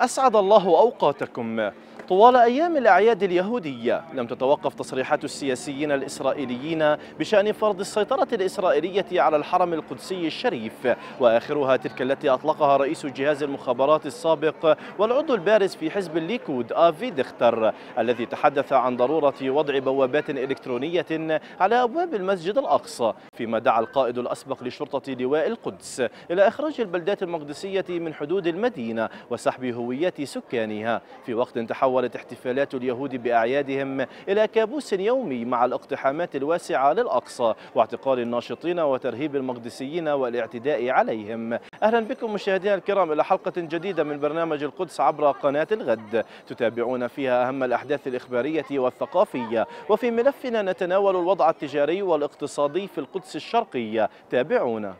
أسعد الله أوقاتكم. طوال أيام الأعياد اليهودية لم تتوقف تصريحات السياسيين الإسرائيليين بشأن فرض السيطرة الإسرائيلية على الحرم القدسي الشريف. وآخرها تلك التي أطلقها رئيس جهاز المخابرات السابق والعضو البارز في حزب الليكود آفي ديختر الذي تحدث عن ضرورة وضع بوابات إلكترونية على أبواب المسجد الأقصى فيما دعا القائد الأسبق لشرطة لواء القدس إلى إخراج البلدات المقدسية من حدود المدينة وسحب هويات سكانها. في وقت تحول تحولت احتفالات اليهود بأعيادهم إلى كابوس يومي مع الاقتحامات الواسعة للأقصى واعتقال الناشطين وترهيب المقدسيين والاعتداء عليهم. أهلا بكم مشاهدينا الكرام إلى حلقة جديدة من برنامج القدس عبر قناة الغد. تتابعون فيها أهم الأحداث الإخبارية والثقافية. وفي ملفنا نتناول الوضع التجاري والاقتصادي في القدس الشرقية. تابعونا.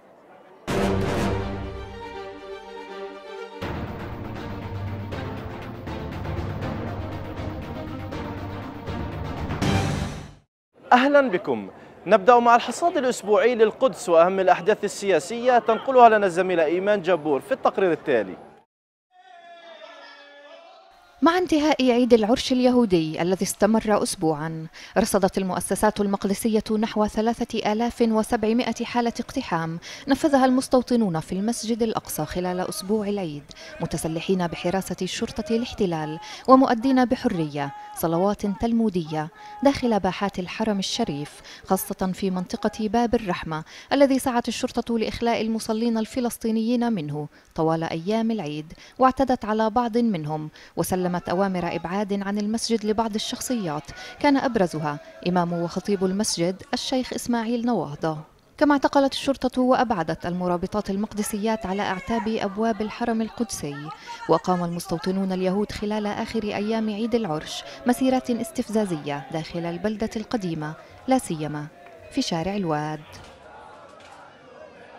أهلا بكم. نبدأ مع الحصاد الأسبوعي للقدس وأهم الأحداث السياسية تنقلها لنا الزميلة إيمان جبور في التقرير التالي. مع انتهاء عيد العرش اليهودي الذي استمر أسبوعا رصدت المؤسسات المقدسية نحو 3700 حالة اقتحام نفذها المستوطنون في المسجد الأقصى خلال أسبوع العيد متسلحين بحراسة شرطة الاحتلال ومؤدين بحرية صلوات تلمودية داخل باحات الحرم الشريف خاصة في منطقة باب الرحمة الذي سعت الشرطة لإخلاء المصلين الفلسطينيين منه طوال أيام العيد واعتدت على بعض منهم وسلم سلمت أوامر إبعاد عن المسجد لبعض الشخصيات. كان أبرزها إمام وخطيب المسجد الشيخ إسماعيل نواهضة كما اعتقلت الشرطة وأبعدت المرابطات المقدسيات على أعتاب أبواب الحرم القدسي. وقام المستوطنون اليهود خلال آخر أيام عيد العرش مسيرات استفزازية داخل البلدة القديمة لا سيما في شارع الواد.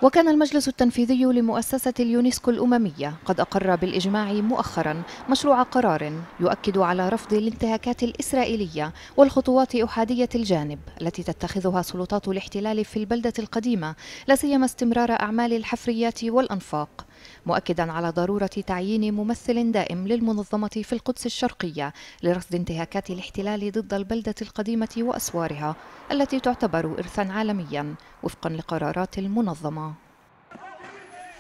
وكان المجلس التنفيذي لمؤسسة اليونسكو الأممية قد أقر بالإجماع مؤخرا مشروع قرار يؤكد على رفض الانتهاكات الإسرائيلية والخطوات أحادية الجانب التي تتخذها سلطات الاحتلال في البلدة القديمة لا سيما استمرار أعمال الحفريات والأنفاق. مؤكدا على ضرورة تعيين ممثل دائم للمنظمة في القدس الشرقية لرصد انتهاكات الاحتلال ضد البلدة القديمة وأسوارها التي تعتبر إرثا عالميا وفقا لقرارات المنظمة.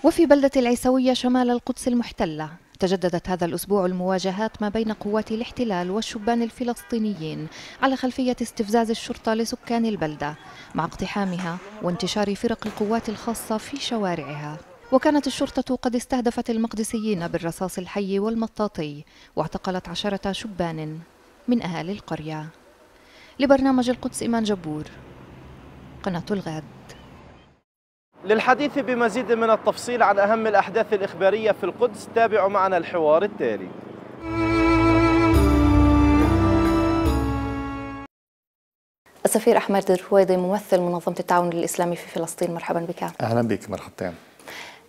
وفي بلدة العيسوية شمال القدس المحتلة تجددت هذا الأسبوع المواجهات ما بين قوات الاحتلال والشبان الفلسطينيين على خلفية استفزاز الشرطة لسكان البلدة مع اقتحامها وانتشار فرق القوات الخاصة في شوارعها. وكانت الشرطة قد استهدفت المقدسيين بالرصاص الحي والمطاطي واعتقلت عشرة شبان من أهالي القرية. لبرنامج القدس إيمان جبور قناة الغد للحديث بمزيد من التفصيل عن أهم الأحداث الإخبارية في القدس تابعوا معنا الحوار التالي. السفير أحمد الرويضي ممثل منظمة التعاون الإسلامي في فلسطين مرحبا بك. أهلا بك مرحبتين.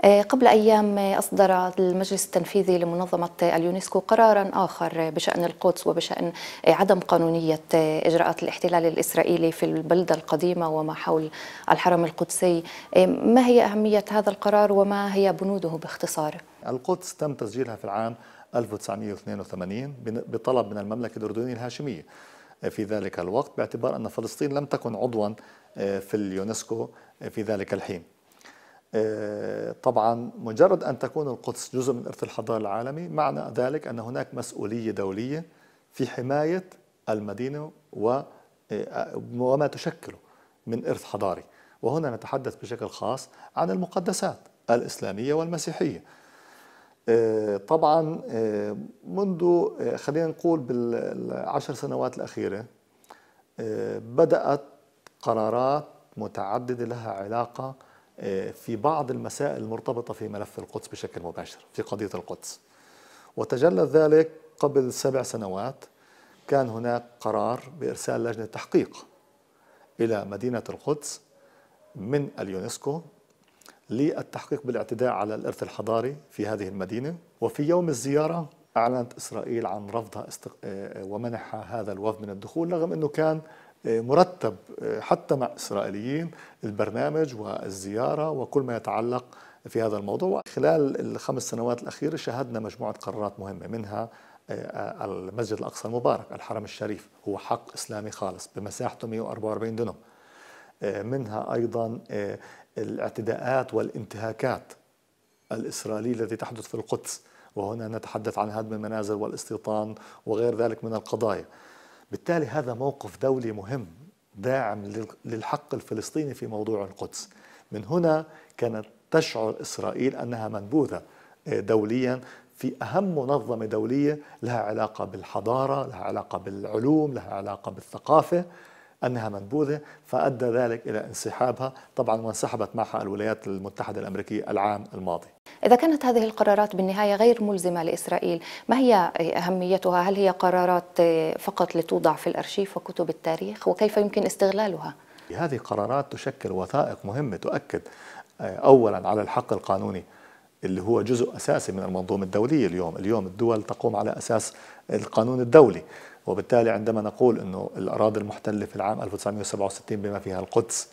قبل أيام أصدر المجلس التنفيذي لمنظمة اليونسكو قرارا آخر بشأن القدس وبشأن عدم قانونية إجراءات الاحتلال الإسرائيلي في البلدة القديمة وما حول الحرم القدسي. آه، ما هي أهمية هذا القرار وما هي بنوده باختصار؟ القدس تم تسجيلها في العام 1982 بطلب من المملكة الأردنية الهاشمية. آه، في ذلك الوقت باعتبار أن فلسطين لم تكن عضوا في اليونسكو في ذلك الحين. آه، طبعا مجرد أن تكون القدس جزء من إرث الحضارة العالمي معنى ذلك أن هناك مسؤولية دولية في حماية المدينة آه، وما تشكله من إرث حضاري. وهنا نتحدث بشكل خاص عن المقدسات الإسلامية والمسيحية. آه، طبعا منذ خلينا نقول بالعشر سنوات الأخيرة بدأت قرارات متعددة لها علاقة في بعض المسائل المرتبطة في ملف القدس بشكل مباشر في قضية القدس. وتجلى ذلك قبل سبع سنوات. كان هناك قرار بإرسال لجنة تحقيق إلى مدينة القدس من اليونسكو للتحقيق بالاعتداء على الإرث الحضاري في هذه المدينة. وفي يوم الزيارة أعلنت إسرائيل عن رفضها استق... ومنحها هذا الوفد من الدخول رغم أنه كان مرتب حتى مع إسرائيليين البرنامج والزيارة وكل ما يتعلق في هذا الموضوع. خلال الخمس سنوات الأخيرة شهدنا مجموعة قرارات مهمة منها آه، المسجد الأقصى المبارك الحرم الشريف هو حق إسلامي خالص بمساحته 144 دنم. آه، منها أيضا آه، الاعتداءات والانتهاكات الإسرائيلية التي تحدث في القدس. وهنا نتحدث عن هدم المنازل والاستيطان وغير ذلك من القضايا. بالتالي هذا موقف دولي مهم داعم للحق الفلسطيني في موضوع القدس. من هنا كانت تشعر إسرائيل أنها منبوذة دوليا في أهم منظمة دولية لها علاقة بالحضارة لها علاقة بالعلوم لها علاقة بالثقافة. أنها منبوذة فأدى ذلك إلى انسحابها طبعا وانسحبت معها الولايات المتحدة الأمريكية العام الماضي إذا كانت هذه القرارات بالنهاية غير ملزمة لإسرائيل ما هي أهميتها؟ هل هي قرارات فقط لتوضع في الأرشيف وكتب التاريخ وكيف يمكن استغلالها؟ هذه قرارات تشكل وثائق مهمة تؤكد أولا على الحق القانوني اللي هو جزء أساسي من المنظومة الدولية اليوم اليوم الدول تقوم على أساس القانون الدولي وبالتالي عندما نقول أنه الأراضي المحتلة في العام 1967 بما فيها القدس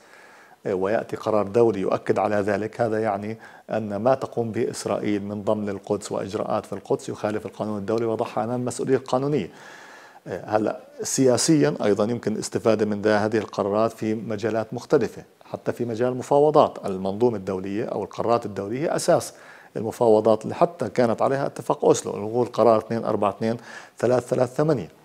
آه، ويأتي قرار دولي يؤكد على ذلك هذا يعني أن ما تقوم به إسرائيل من ضمن القدس وإجراءات في القدس يخالف القانون الدولي وضعها أمام مسؤولية قانونية. آه، هلا سياسيا أيضا يمكن الاستفادة من هذه القرارات في مجالات مختلفة حتى في مجال المفاوضات. المنظومة الدولية أو القرارات الدولية أساس المفاوضات اللي حتى كانت عليها اتفاق أوسلو اللي هو القرار 242 338 آه،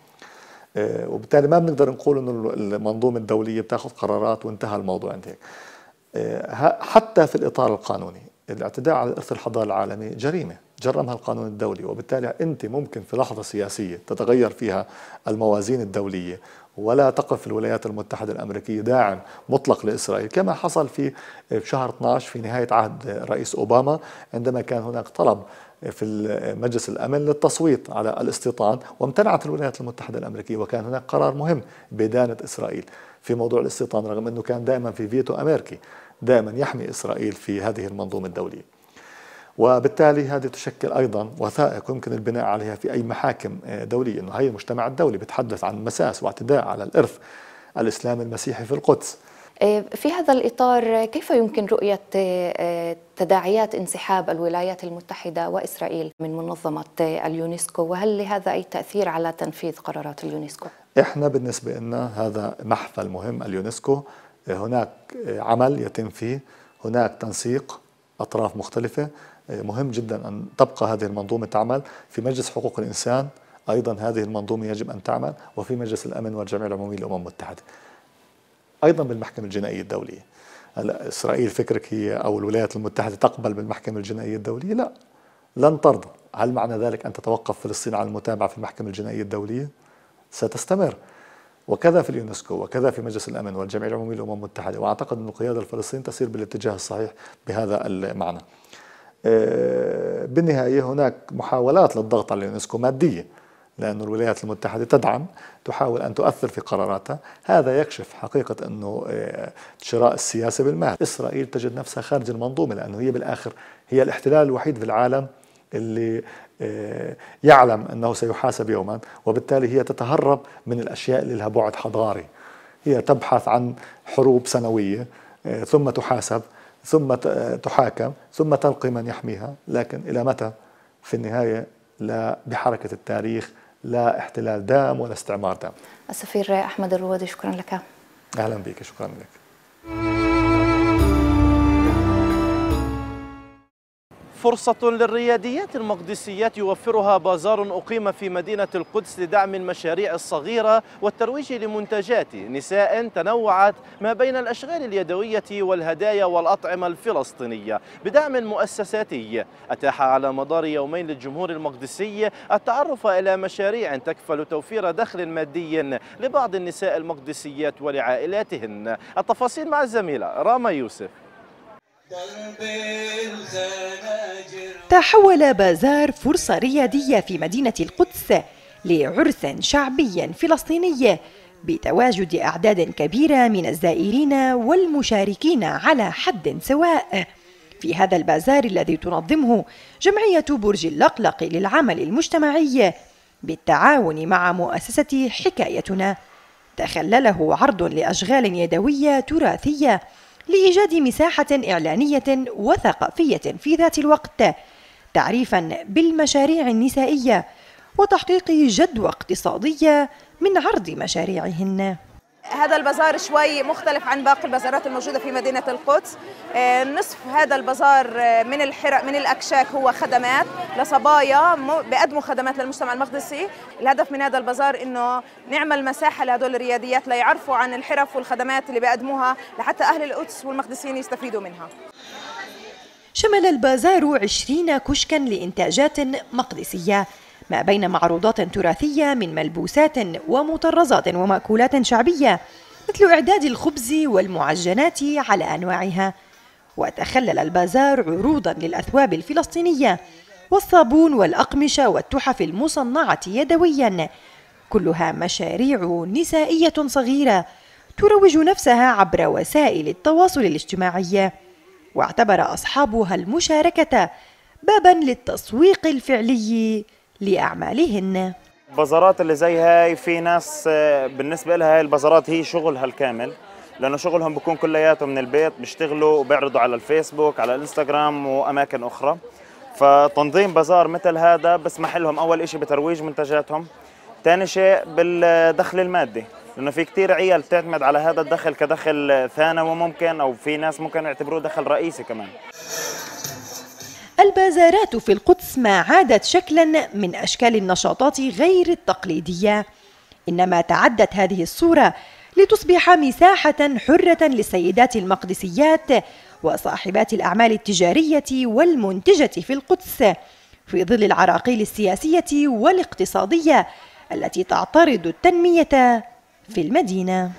وبالتالي ما بنقدر نقول إنه المنظومة الدولية بتاخذ قرارات وانتهى الموضوع عند هيك. آه، حتى في الإطار القانوني الاعتداء على الارث الحضاري العالمي جريمة جرمها القانون الدولي وبالتالي أنت ممكن في لحظة سياسية تتغير فيها الموازين الدولية ولا تقف الولايات المتحدة الأمريكية داعم مطلق لإسرائيل كما حصل في شهر 12 في نهاية عهد الرئيس أوباما عندما كان هناك طلب في مجلس الأمن للتصويت على الاستيطان وامتنعت الولايات المتحدة الأمريكية وكان هناك قرار مهم بإدانة إسرائيل في موضوع الاستيطان رغم أنه كان دائما في فيتو أمريكي دائما يحمي إسرائيل في هذه المنظومة الدولية. وبالتالي هذه تشكل أيضا وثائق يمكن البناء عليها في أي محاكم آه، دولية. إنه هي المجتمع الدولي بيتحدث عن مساس واعتداء على الإرث الإسلامي المسيحي في القدس. آه، في هذا الإطار كيف يمكن رؤية آه، تداعيات انسحاب الولايات المتحدة وإسرائيل من منظمة اليونسكو؟ وهل لهذا أي تأثير على تنفيذ قرارات اليونسكو؟ إحنا بالنسبة لنا هذا محفل مهم اليونسكو. هناك عمل يتم فيه. هناك تنسيق أطراف مختلفة. مهم جدا أن تبقى هذه المنظومة تعمل. في مجلس حقوق الإنسان أيضا هذه المنظومة يجب أن تعمل وفي مجلس الأمن والجمعية العمومية للأمم المتحدة. أيضا بالمحكمة الجنائية الدولية. هلا إسرائيل فكرك هي أو الولايات المتحدة تقبل بالمحكمة الجنائية الدولية؟ لا لن ترضى. هل معنى ذلك أن تتوقف فلسطين عن المتابعة في المحكمة الجنائية الدولية؟ ستستمر. وكذا في اليونسكو وكذا في مجلس الأمن والجمعية العمومية للأمم المتحدة. وأعتقد أن القيادة الفلسطينية تسير بالاتجاه الصحيح بهذا المعنى. بالنهاية هناك محاولات للضغط على اليونسكو مادية لأن الولايات المتحدة تدعم تحاول أن تؤثر في قراراتها. هذا يكشف حقيقة أنه آه، شراء السياسة بالمال إسرائيل تجد نفسها خارج المنظومة لأنه هي بالآخر هي الاحتلال الوحيد في العالم اللي آه، يعلم أنه سيحاسب يوما وبالتالي هي تتهرب من الأشياء اللي لها بعد حضاري. هي تبحث عن حروب سنوية ثم تحاسب ثم تحاكم ثم تلقي من يحميها. لكن إلى متى؟ في النهاية لا بحركة التاريخ لا احتلال دام ولا استعمار دام السفير أحمد الروادي شكرا لك. أهلا بك شكرا لك. فرصة للرياديات المقدسيات. يوفرها بازار أقيم في مدينة القدس لدعم المشاريع الصغيرة والترويج لمنتجات نساء تنوعت ما بين الأشغال اليدوية والهدايا والأطعمة الفلسطينية بدعم مؤسساتي. أتاح على مدار يومين للجمهور المقدسي التعرف إلى مشاريع تكفل توفير دخل مادي لبعض النساء المقدسيات ولعائلاتهن. التفاصيل مع الزميلة راما يوسف. تحول بازار فرصة ريادية في مدينة القدس لعرس شعبي فلسطيني بتواجد أعداد كبيرة من الزائرين والمشاركين على حد سواء. في هذا البازار الذي تنظمه جمعية برج اللقلق للعمل المجتمعي بالتعاون مع مؤسسة حكايتنا تخلله عرض لأشغال يدوية تراثية لإيجاد مساحة إعلانية وثقافية في ذات الوقت تعريفا بالمشاريع النسائية وتحقيق جدوى اقتصادية من عرض مشاريعهن. هذا البازار شوي مختلف عن باقي البازارات الموجودة في مدينة القدس. آه، نصف هذا البازار آه، من الحرق من الأكشاك هو خدمات لصبايا بيقدموا خدمات للمجتمع المقدسي. الهدف من هذا البازار إنه نعمل مساحة لهدول الرياديات ليعرفوا عن الحرف والخدمات اللي بيقدموها لحتى أهل القدس والمقدسيين يستفيدوا منها. شمل البازار عشرين كشكا لإنتاجات مقدسية. ما بين معروضات تراثية من ملبوسات ومطرزات ومأكولات شعبية مثل إعداد الخبز والمعجنات على أنواعها. وتخلل البازار عروضا للأثواب الفلسطينية والصابون والأقمشة والتحف المصنعة يدويا. كلها مشاريع نسائية صغيرة تروج نفسها عبر وسائل التواصل الاجتماعي. واعتبر أصحابها المشاركة بابا للتسويق الفعلي. لأعمالهن. البازارات اللي زي هاي في ناس آه، بالنسبة لها هاي البازارات هي شغلها الكامل لأنه شغلهم بيكون كلياته من البيت بيشتغلوا وبيعرضوا على الفيسبوك على الإنستغرام وأماكن أخرى. فتنظيم بازار مثل هذا بسمح لهم أول إشي بترويج منتجاتهم ثاني شيء بالدخل المادي لأنه في كثير عيال بتعتمد على هذا الدخل كدخل ثانوي ممكن أو في ناس ممكن يعتبروه دخل رئيسي كمان. البازارات في القدس ما عادت شكلا من أشكال النشاطات غير التقليدية. إنما تعدت هذه الصورة لتصبح مساحة حرة للسيدات المقدسيات وصاحبات الأعمال التجارية والمنتجة في القدس في ظل العراقيل السياسية والاقتصادية التي تعترض التنمية في المدينة.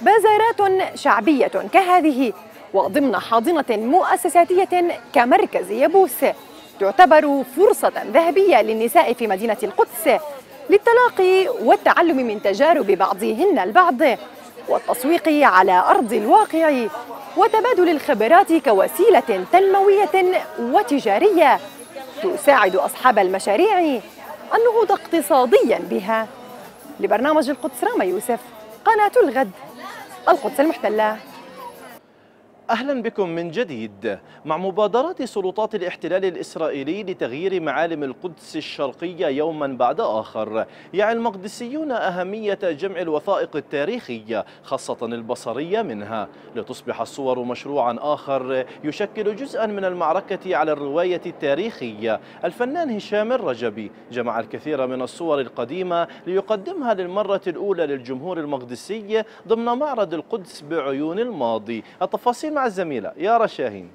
بازارات شعبية كهذه وضمن حاضنة مؤسساتية كمركز يبوس تعتبر فرصة ذهبية للنساء في مدينة القدس للتلاقي والتعلم من تجارب بعضهن البعض والتسويق على أرض الواقع وتبادل الخبرات كوسيلة تنموية وتجارية تساعد أصحاب المشاريع النهوض اقتصاديا بها. لبرنامج القدس راما يوسف قناة الغد القدس المحتلة. أهلا بكم من جديد. مع مبادرات سلطات الاحتلال الإسرائيلي لتغيير معالم القدس الشرقية يوما بعد آخر يعي المقدسيون أهمية جمع الوثائق التاريخية خاصة البصرية منها. لتصبح الصور مشروعا آخر يشكل جزءا من المعركة على الرواية التاريخية. الفنان هشام الرجبي جمع الكثير من الصور القديمة ليقدمها للمرة الأولى للجمهور المقدسي ضمن معرض القدس بعيون الماضي. التفاصيل مع الزميلة. يارا شاهين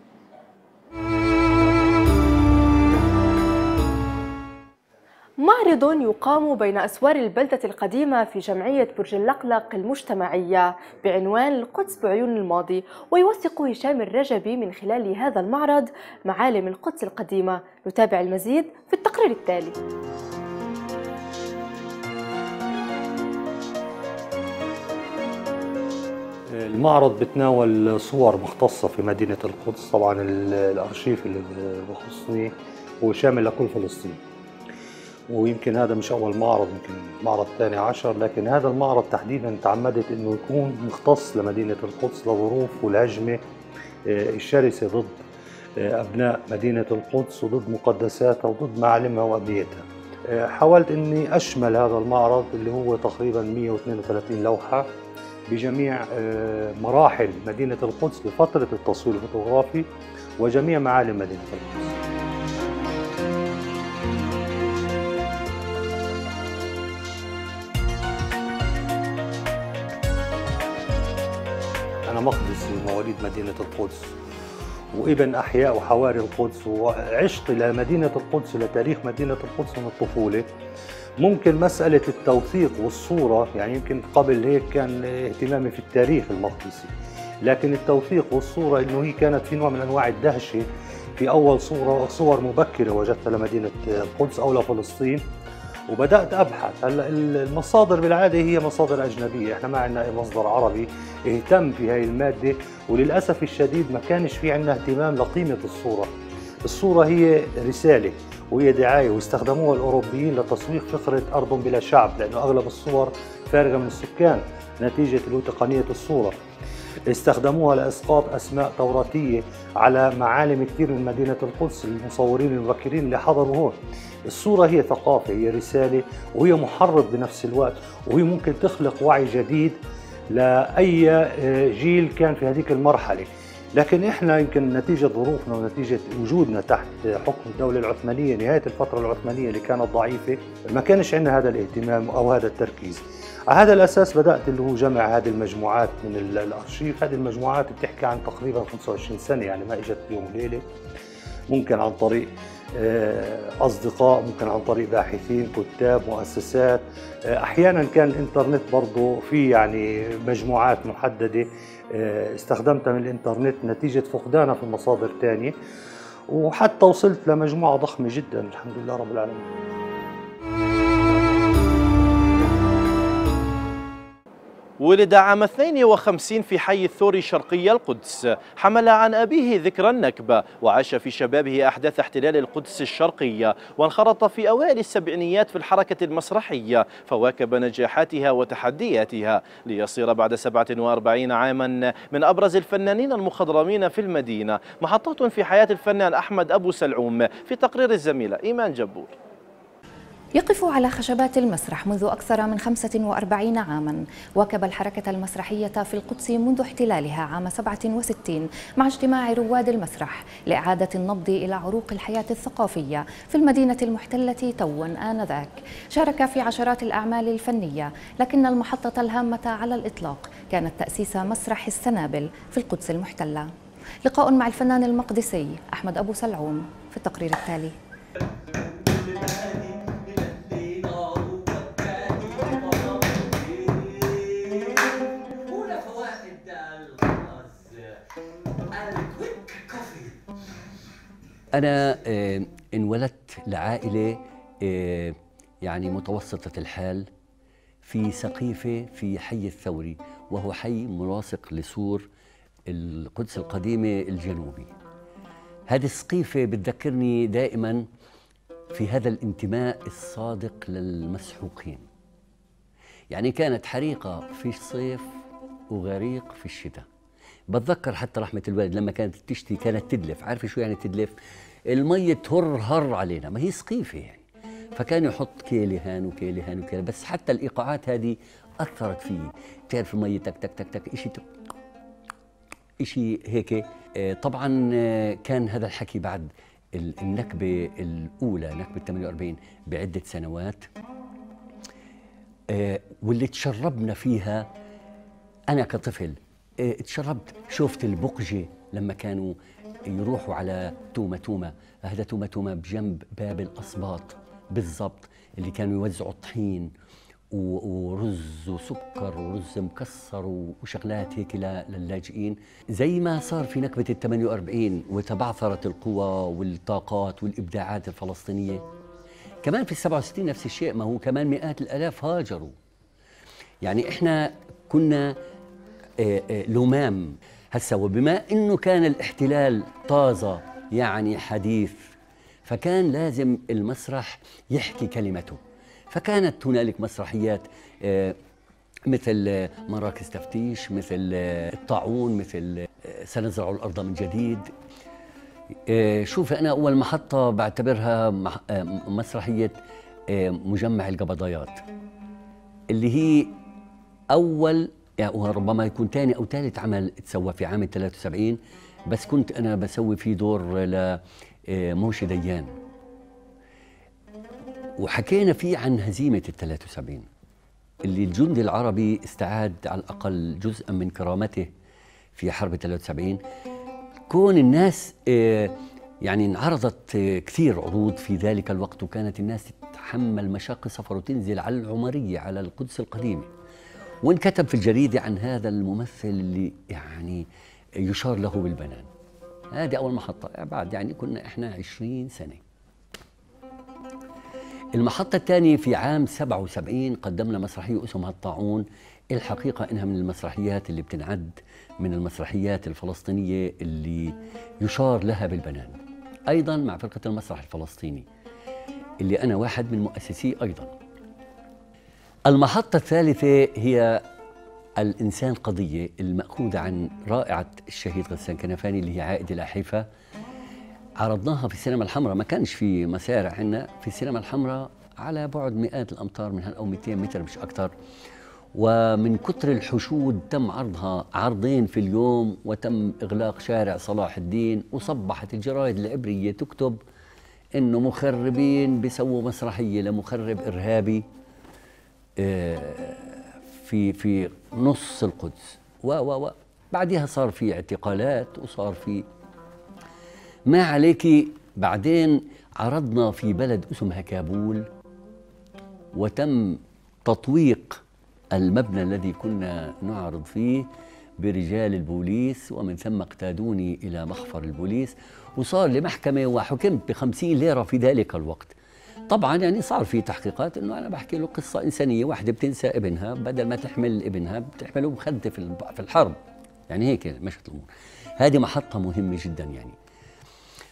معرض يقام بين أسوار البلدة القديمة في جمعية برج اللقلق المجتمعية بعنوان القدس بعيون الماضي ويوثق هشام الرجبي من خلال هذا المعرض معالم القدس القديمة. نتابع المزيد في التقرير التالي. المعرض بتناول صور مختصة في مدينة القدس طبعا الأرشيف اللي بخصني هو شامل لكل فلسطين. ويمكن هذا مش أول معرض يمكن معرض ثاني عشر لكن هذا المعرض تحديدا تعمدت أنه يكون مختص لمدينة القدس لظروف والهجمة آه، الشرسة ضد آه، أبناء مدينة القدس وضد مقدساتها وضد معالمها وأبنيتها آه، حاولت أني أشمل هذا المعرض اللي هو تقريبا 132 لوحة. بجميع آه، مراحل مدينة القدس بفترة التصوير الفوتوغرافي وجميع معالم مدينة القدس. أنا مقدسي مواليد مدينة القدس وابن أحياء وحواري القدس وعشت لمدينة القدس لتاريخ مدينة القدس من الطفولة ممكن مسألة التوثيق والصورة يعني يمكن قبل هيك كان اهتمامي في التاريخ المقدسي لكن التوثيق والصورة إنه هي كانت في نوع من أنواع الدهشة. في أول صورة صور مبكرة وجدتها لمدينة القدس أو لفلسطين. وبدأت أبحث. هلأ المصادر بالعادة هي مصادر أجنبية. إحنا ما عندنا مصدر عربي. اهتم في هاي المادة. وللأسف الشديد ما كانش في عندنا اهتمام لقيمة الصورة. الصورة هي رسالة. وهي دعاية واستخدموها الأوروبيين لتسويق فكره أرض بلا شعب لأنه أغلب الصور فارغة من السكان نتيجة له تقنيه الصورة. استخدموها لإسقاط أسماء توراتية على معالم كثير من مدينة القدس المصورين المبكرين اللي حضروا هون. الصورة هي ثقافة هي رسالة وهي محرض بنفس الوقت وهي ممكن تخلق وعي جديد لأي آه، جيل كان في هذيك المرحلة. لكن إحنا يمكن نتيجة ظروفنا ونتيجة وجودنا تحت حكم الدولة العثمانية نهاية الفترة العثمانية اللي كانت ضعيفة ما كانش عندنا هذا الاهتمام أو هذا التركيز. على هذا الأساس بدأت اللي هو جمع هذه المجموعات من الأرشيف. هذه المجموعات بتحكي عن تقريبا 25 سنة يعني ما إجت بيوم وليلة ممكن عن طريق آه، أصدقاء ممكن عن طريق باحثين كتاب مؤسسات. آه، أحيانا كان الإنترنت برضه في يعني مجموعات محددة. آه، استخدمتها من الإنترنت نتيجة فقدانها في مصادر ثانية وحتى وصلت لمجموعة ضخمة جدا الحمد لله رب العالمين. ولد عام 52 في حي الثوري شرقي القدس. حمل عن أبيه ذكرى النكبة وعاش في شبابه أحداث احتلال القدس الشرقية وانخرط في أوائل السبعينيات في الحركة المسرحية فواكب نجاحاتها وتحدياتها. ليصير بعد 47 عاما من أبرز الفنانين المخضرمين في المدينة. محطات في حياة الفنان أحمد أبو سلعوم في تقرير الزميلة إيمان جبور. يقف على خشبات المسرح منذ أكثر من 45 عاما. واكب الحركة المسرحية في القدس منذ احتلالها عام 67 مع اجتماع رواد المسرح لإعادة النبض إلى عروق الحياة الثقافية في المدينة المحتلة توا آنذاك. شارك في عشرات الأعمال الفنية لكن المحطة الهامة على الإطلاق كانت تأسيس مسرح السنابل في القدس المحتلة. لقاء مع الفنان المقدسي أحمد أبو سلعوم في التقرير التالي. أنا آه، انولدت لعائلة آه، يعني متوسطة الحال في سقيفة في حي الثوري وهو حي ملاصق لسور القدس القديمة الجنوبي. هذه السقيفة بتذكرني دائما في هذا الانتماء الصادق للمسحوقين. يعني كانت حريقة في الصيف وغريق في الشتاء. بتذكر حتى رحمة الوالد لما كانت تشتي كانت تدلف. عارفة شو يعني تدلف؟ المية تهر هر علينا ما هي سقيفة يعني. فكان يحط كيلي هان وكيلي هان وكيلي بس حتى الإيقاعات هذه أثرت فيي بتعرف المية تك تك تك تك إشي تك إشي هيك. آه، طبعا آه، كان هذا الحكي بعد النكبة الأولى نكبة 48 بعدة سنوات. آه، واللي تشربنا فيها أنا كطفل تشربت شفت البقجة لما كانوا يروحوا على توما توما. هذا توما توما بجنب باب الأصباط. بالضبط. اللي كانوا يوزعوا طحين ورز وسكر ورز مكسر وشغلات هيك للاجئين. زي ما صار في نكبة ال 48 وتبعثرت القوى والطاقات والإبداعات الفلسطينية. كمان في ال 67 نفس الشيء. ما هو كمان مئات الآلاف هاجروا. يعني إحنا كنا آه، آه، لمام. هسا وبما إنه كان الاحتلال طازه يعني حديث فكان لازم المسرح يحكي كلمته. فكانت هنالك مسرحيات آه، مثل مراكز تفتيش مثل آه، الطاعون مثل آه، سنزرع الأرض من جديد. شوف أنا أول محطة بعتبرها مسرحية مجمع القبضيات اللي هي أول يعني ربما يكون ثاني أو ثالث عمل تسوى في عام 73 بس كنت أنا بسوي فيه دور لموشي ديان. وحكينا فيه عن هزيمة ال 73 اللي الجندي العربي استعاد على الأقل جزءا من كرامته في حرب 73 كون الناس آه، يعني انعرضت كثير عروض في ذلك الوقت وكانت الناس تتحمل مشاق السفر وتنزل على العمرية على القدس القديمة. وانكتب في الجريدة عن هذا الممثل اللي يعني يشار له بالبنان. هذه أول محطة. بعد يعني كنا إحنا عشرين سنة. المحطة الثانية في عام 77 قدمنا مسرحية اسمها الطاعون. الحقيقة إنها من المسرحيات اللي بتنعد من المسرحيات الفلسطينية اللي يشار لها بالبنان. أيضا مع فرقة المسرح الفلسطيني اللي أنا واحد من مؤسسيه أيضا. المحطة الثالثة هي الإنسان قضية المأخوذة عن رائعة الشهيد غسان كنفاني اللي هي عائد إلى حيفا. عرضناها في السينما الحمراء ما كانش في مسارح عندنا في السينما الحمراء على بعد مئات الأمتار من أو 200 متر مش أكثر ومن كثر الحشود تم عرضها عرضين في اليوم وتم إغلاق شارع صلاح الدين وصبحت الجرائد العبرية تكتب إنه مخربين بيسووا مسرحية لمخرب إرهابي. آه، في في نص القدس. و و و. بعدها صار في اعتقالات وصار في ما عليك. بعدين عرضنا في بلد اسمها كابول وتم تطويق المبنى الذي كنا نعرض فيه برجال البوليس ومن ثم اقتادوني إلى مخفر البوليس وصار لمحكمة وحكمت بخمسين ليرة في ذلك الوقت. طبعا يعني صار في تحقيقات إنه أنا بحكي له قصة إنسانية واحدة بتنسى ابنها بدل ما تحمل ابنها بتحمله مخدة في في الحرب. يعني هيك مشت الأمور. هذه محطة مهمة جدا يعني.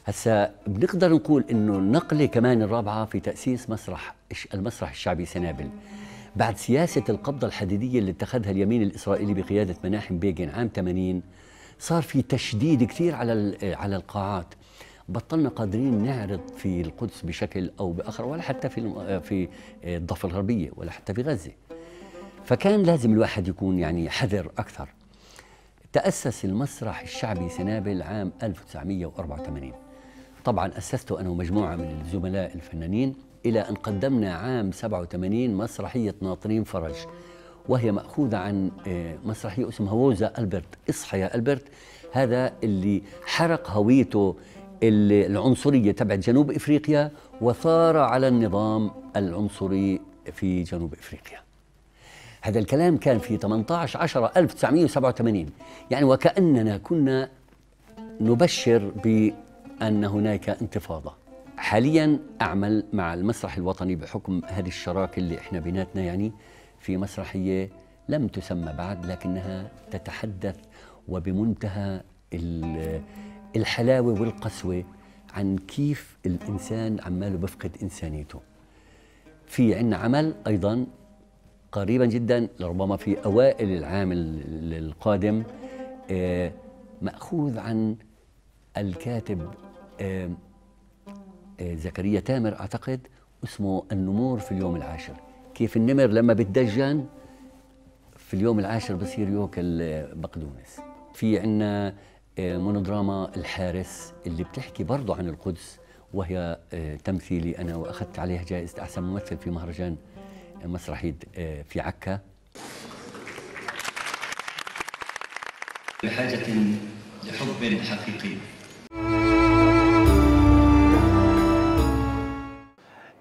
هسا بنقدر نقول إنه النقلة كمان الرابعة في تأسيس مسرح المسرح الشعبي سنابل. بعد سياسة القبضة الحديدية اللي اتخذها اليمين الإسرائيلي بقيادة مناحم بيجن عام 80 صار في تشديد كثير على على القاعات. بطلنا قادرين نعرض في القدس بشكل أو بآخر ولا حتى في في الضفة الغربية ولا حتى في غزة. فكان لازم الواحد يكون يعني حذر أكثر. تأسس المسرح الشعبي سنابل عام 1984 طبعا اسسته أنا ومجموعة من الزملاء الفنانين إلى أن قدمنا عام 87 مسرحية ناطرين فرج وهي مأخوذة عن آه، مسرحية اسمها ووزا ألبرت اصحى يا ألبرت. هذا اللي حرق هويته العنصرية تبعت جنوب إفريقيا وثار على النظام العنصري في جنوب إفريقيا. هذا الكلام كان في 18 10 1987 يعني وكأننا كنا نبشر بأن هناك انتفاضة. حاليا أعمل مع المسرح الوطني بحكم هذه الشراكة اللي إحنا بيناتنا يعني في مسرحية لم تسمى بعد لكنها تتحدث وبمنتهى الحلاوة والقسوة عن كيف الإنسان عماله بفقد إنسانيته. في عنا عمل أيضا قريبا جدا لربما في أوائل العام القادم آه، مأخوذ عن الكاتب آه، آه، زكريا تامر أعتقد اسمه النمور في اليوم العاشر. كيف النمر لما بتدجن في اليوم العاشر بصير يوكل بقدونس. في آه، مونودراما الحارس اللي بتحكي برضه عن القدس وهي آه، تمثيلي أنا وأخذت عليها جائزة أحسن ممثل في مهرجان مسرحي آه، في عكا. بحاجة لحب حقيقي.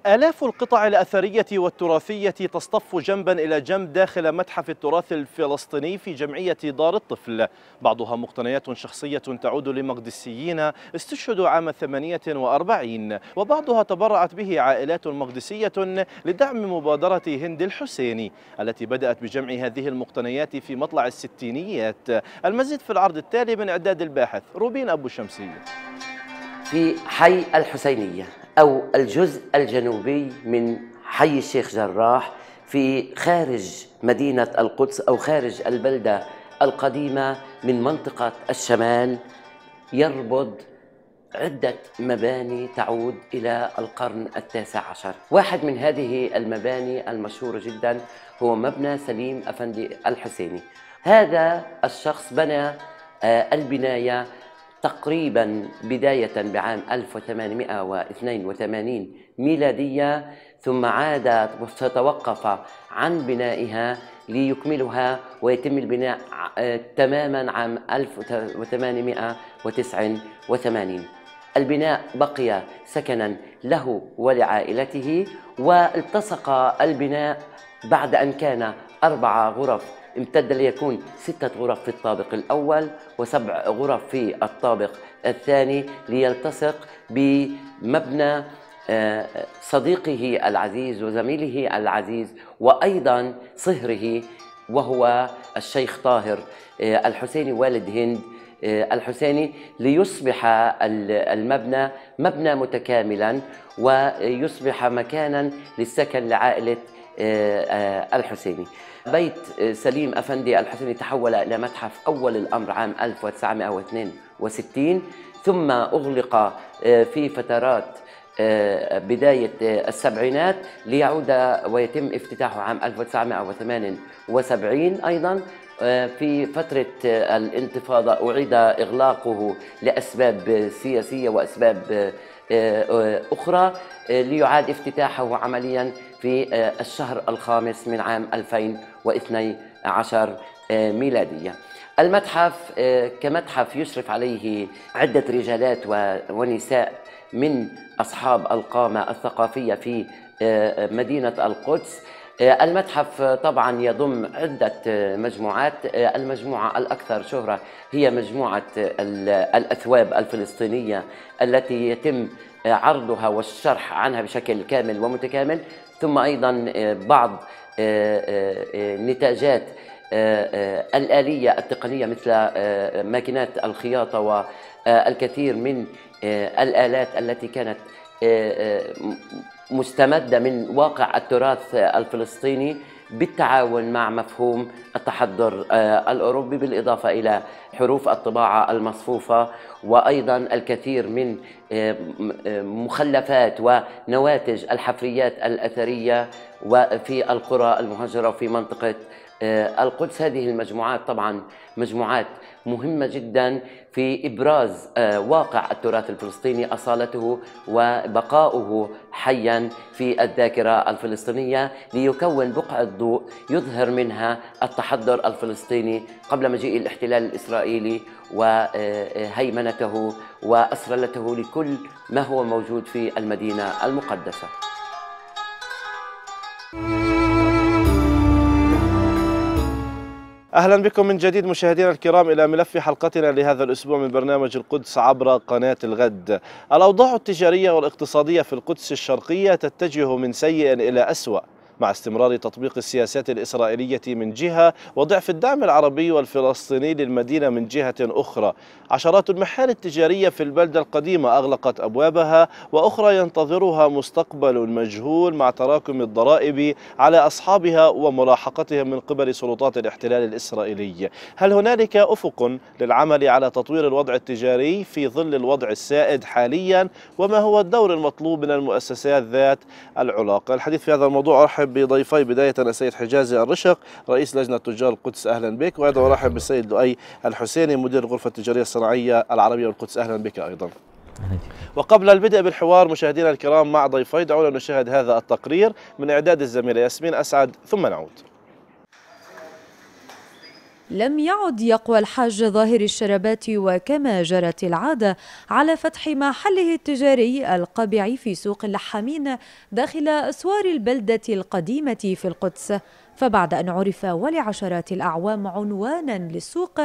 آلاف القطع الأثرية والتراثية تصطف جنبا إلى جنب داخل متحف التراث الفلسطيني في جمعية دار الطفل. بعضها مقتنيات شخصية تعود لمقدسيين استشهدوا عام 48 وبعضها تبرعت به عائلات مقدسية لدعم مبادرة هند الحسيني التي بدأت بجمع هذه المقتنيات في مطلع الستينيات. المزيد في العرض التالي من إعداد الباحث روبين أبو شمسي في حي الحسينية. أو الجزء الجنوبي من حي الشيخ جراح في خارج مدينة القدس أو خارج البلدة القديمة من منطقة الشمال يربض عدة مباني تعود إلى القرن التاسع عشر. واحد من هذه المباني المشهورة جدا هو مبنى سليم أفندي الحسيني. هذا الشخص بنى آه، البناية تقريبا بداية بعام 1882 ميلادية ثم عاد وتوقف عن بنائها ليكملها ويتم البناء تماما عام 1889 البناء بقي سكنا له ولعائلته والتصق البناء بعد أن كان أربع غرف. امتد ليكون ستة غرف في الطابق الأول وسبع غرف في الطابق الثاني ليلتصق بمبنى صديقه العزيز وزميله العزيز وأيضا صهره وهو الشيخ طاهر الحسيني والد هند الحسيني ليصبح المبنى مبنى متكاملا ويصبح مكانا للسكن لعائلة الحسيني. بيت سليم أفندي الحسيني تحول إلى متحف أول الأمر عام 1962 ثم أغلق في فترات بداية السبعينات ليعود ويتم افتتاحه عام 1978 أيضا في فترة الانتفاضة أعيد إغلاقه لأسباب سياسية وأسباب أخرى ليعاد افتتاحه عمليا في الشهر الخامس من عام 2012 ميلادية. المتحف كمتحف يشرف عليه عدة رجالات ونساء من أصحاب القامة الثقافية في مدينة القدس. المتحف طبعا يضم عدة مجموعات. المجموعة الأكثر شهرة هي مجموعة الأثواب الفلسطينية التي يتم عرضها والشرح عنها بشكل كامل ومتكامل. ثم أيضا بعض نتاجات الآلية التقنية مثل ماكينات الخياطة والكثير من الآلات التي كانت مستمدة من واقع التراث الفلسطيني بالتعاون مع مفهوم التحضر الأوروبي بالإضافة إلى حروف الطباعة المصفوفة وأيضا الكثير من مخلفات ونواتج الحفريات الأثرية وفي القرى المهجرة وفي منطقة القدس. هذه المجموعات طبعا مجموعات مهمة جدا في إبراز واقع التراث الفلسطيني أصالته وبقاؤه حيا في الذاكرة الفلسطينية ليكون بقعة ضوء يظهر منها التحضر الفلسطيني قبل مجيء الاحتلال الإسرائيلي وهيمنته وأسرلته لكل ما هو موجود في المدينة المقدسة. أهلا بكم من جديد مشاهدينا الكرام إلى ملف حلقتنا لهذا الأسبوع من برنامج القدس عبر قناة الغد. الأوضاع التجارية والإقتصادية في القدس الشرقية تتجه من سيء إلى أسوأ مع استمرار تطبيق السياسات الإسرائيلية من جهة وضعف الدعم العربي والفلسطيني للمدينة من جهة أخرى. عشرات المحال التجارية في البلدة القديمة أغلقت أبوابها وأخرى ينتظرها مستقبل مجهول مع تراكم الضرائب على أصحابها وملاحقتهم من قبل سلطات الاحتلال الإسرائيلي. هل هنالك أفق للعمل على تطوير الوضع التجاري في ظل الوضع السائد حاليا؟ وما هو الدور المطلوب من المؤسسات ذات العلاقة؟ الحديث في هذا الموضوع أرحب بضيفي بداية السيد حجازي الرشق رئيس لجنة تجار القدس أهلا بك. وأيضا أرحب بالسيد لؤي الحسيني مدير الغرفة التجارية الصناعية العربية والقدس. أهلا بك أيضا. وقبل البدء بالحوار مشاهدينا الكرام مع ضيفي دعونا نشاهد هذا التقرير من إعداد الزميلة ياسمين أسعد ثم نعود. لم يعد يقوى الحاج ظاهر الشربات وكما جرت العادة على فتح محله التجاري القابع في سوق اللحامين داخل أسوار البلدة القديمة في القدس. فبعد أن عرف ولعشرات الأعوام عنوانا للسوق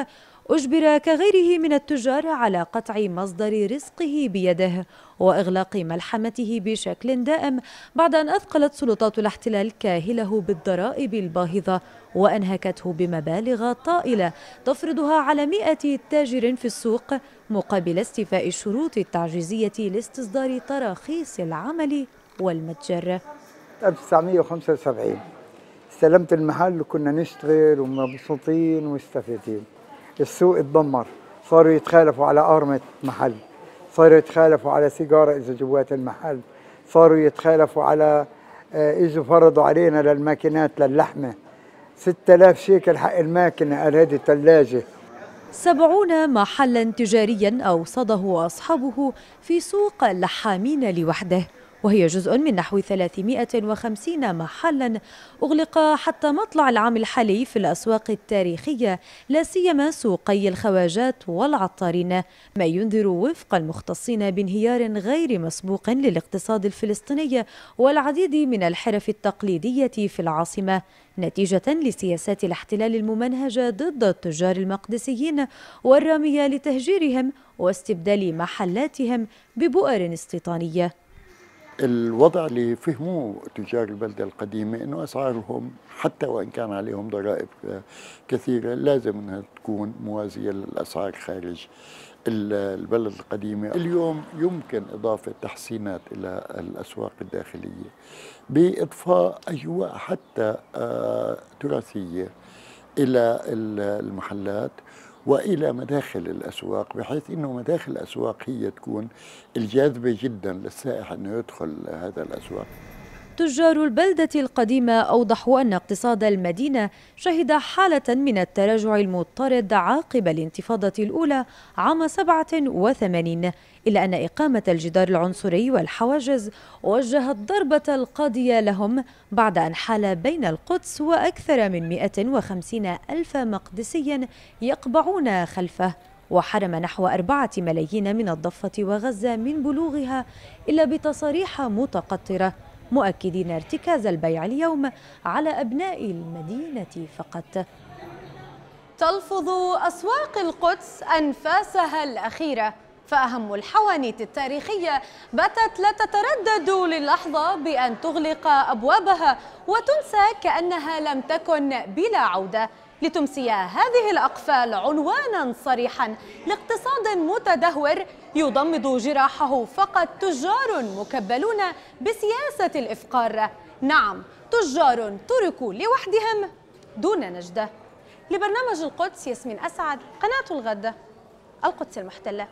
أجبر كغيره من التجار على قطع مصدر رزقه بيده وإغلاق ملحمته بشكل دائم بعد أن أثقلت سلطات الاحتلال كاهله بالضرائب الباهظة وأنهكته بمبالغ طائلة تفرضها على مئة تاجر في السوق مقابل استيفاء الشروط التعجيزية لاستصدار تراخيص العمل والمتجر. 1975 استلمت المحل وكنا نشتغل ومبسوطين ومستفيدين. السوق اتدمر. صاروا يتخالفوا على أرمة محل. صاروا يتخالفوا على سيجارة إذا جوات المحل. صاروا يتخالفوا على إجوا فرضوا علينا للماكينات للحمة. 6000 شيكل حق الماكينة قال هذه ثلاجة سبعون محلا تجاريا أوصده أصحابه في سوق اللحامين لوحده. وهي جزء من نحو 350 محلا. أغلق حتى مطلع العام الحالي في الأسواق التاريخية لا سيما سوقي الخواجات والعطارين ما ينذر وفق المختصين بانهيار غير مسبوق للاقتصاد الفلسطيني والعديد من الحرف التقليدية في العاصمة نتيجة لسياسات الاحتلال الممنهجة ضد التجار المقدسيين والرامية لتهجيرهم واستبدال محلاتهم ببؤر استيطانية. الوضع اللي فهموه تجار البلدة القديمة أنه أسعارهم حتى وإن كان عليهم ضرائب كثيرة لازم أنها تكون موازية للأسعار خارج البلد القديمة. اليوم يمكن إضافة تحسينات إلى الأسواق الداخلية بإضفاء أجواء حتى آه، تراثية إلى المحلات. وإلى مداخل الأسواق بحيث إنه مداخل الأسواق هي تكون الجاذبة جدا للسائح إنه يدخل هذا الأسواق. تجار البلدة القديمة أوضحوا أن اقتصاد المدينة شهد حالة من التراجع المضطرد عقب الانتفاضة الأولى عام 87 إلا أن إقامة الجدار العنصري والحواجز وجهت ضربة القاضية لهم بعد أن حال بين القدس وأكثر من 150 ألف مقدسي يقبعون خلفه وحرم نحو أربعة ملايين من الضفة وغزة من بلوغها إلا بتصاريح متقطرة. مؤكدين ارتكاز البيع اليوم على أبناء المدينة فقط. تلفظ أسواق القدس أنفاسها الأخيرة فأهم الحوانيت التاريخية باتت لا تتردد للحظة بأن تغلق أبوابها وتنسى كأنها لم تكن بلا عودة. لتمسي هذه الأقفال عنوانا صريحا لاقتصاد متدهور يضمد جراحه فقط تجار مكبلون بسياسة الإفقار. نعم تجار تركوا لوحدهم دون نجدة لبرنامج القدس ياسمين أسعد قناة الغد القدس المحتلة.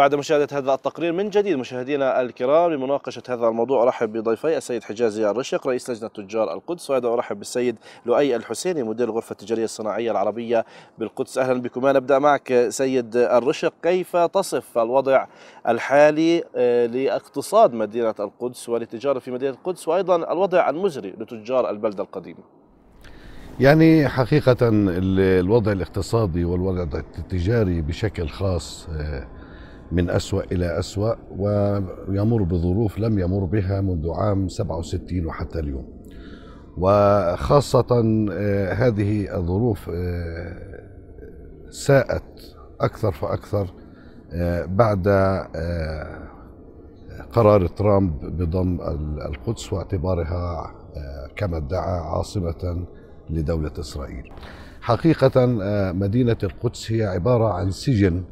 بعد مشاهدة هذا التقرير من جديد مشاهدينا الكرام لمناقشة هذا الموضوع أرحب بضيفي السيد حجازي الرشق رئيس لجنة تجار القدس وأيضا أرحب بالسيد لؤي الحسيني مدير الغرفة التجارية الصناعية العربية بالقدس. أهلا بكما نبدأ معك سيد الرشق. كيف تصف الوضع الحالي آه، لاقتصاد مدينة القدس وللتجارة في مدينة القدس وأيضا الوضع المزري لتجار البلدة القديمة يعني حقيقة الوضع الاقتصادي والوضع التجاري بشكل خاص آه، من أسوأ إلى أسوأ ويمر بظروف لم يمر بها منذ عام 67 وحتى اليوم. وخاصة آه، هذه الظروف آه، ساءت أكثر فأكثر آه، بعد قرار ترامب بضم القدس واعتبارها كما ادعى عاصمة لدولة إسرائيل. حقيقة مدينة القدس هي عبارة عن سجن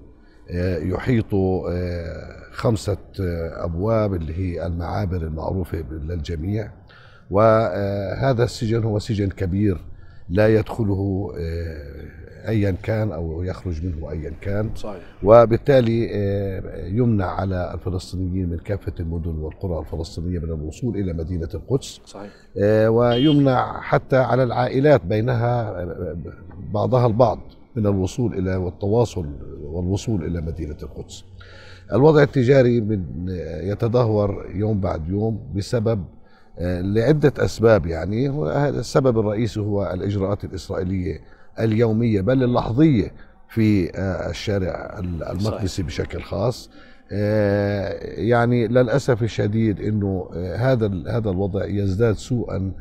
يحيط آه، خمسة آه، أبواب اللي هي المعابر المعروفة للجميع وهذا السجن هو سجن كبير لا يدخله آه، ايا كان أو يخرج منه ايا كان صحيح. وبالتالي يمنع على الفلسطينيين من كافة المدن والقرى الفلسطينية من الوصول إلى مدينة القدس صحيح. ويمنع حتى على العائلات بينها بعضها البعض من الوصول إلى والتواصل والوصول إلى مدينة القدس. الوضع التجاري يتدهور يوم بعد يوم بسبب آه، لعدة أسباب يعني السبب الرئيسي هو الإجراءات الإسرائيلية اليومية بل اللحظية في آه، الشارع المقدسي بشكل خاص آه، يعني للأسف الشديد إنه هذا هذا الوضع يزداد سوءا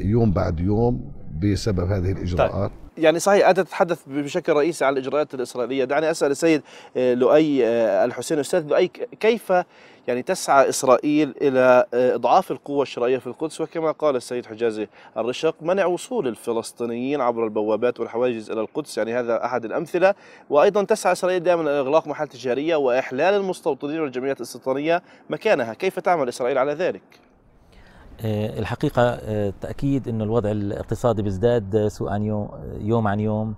يوم بعد يوم بسبب هذه الإجراءات طيب. يعني صحيح أنت تتحدث بشكل رئيسي عن الإجراءات الإسرائيلية. دعني أسأل السيد آه، لؤي آه، الحسين أستاذ لؤي كيف يعني تسعى إسرائيل إلى آه، إضعاف القوة الشرعية في القدس؟ وكما قال السيد حجازي الرشق منع وصول الفلسطينيين عبر البوابات والحواجز إلى القدس. يعني هذا أحد الأمثلة. وأيضا تسعى إسرائيل دائما إلى إغلاق محال تجارية وإحلال المستوطنين والجمعيات الاستيطانية مكانها. كيف تعمل إسرائيل على ذلك؟ آه، الحقيقة آه، تأكيد أن الوضع الاقتصادي بيزداد سوء عن يوم, يوم عن يوم.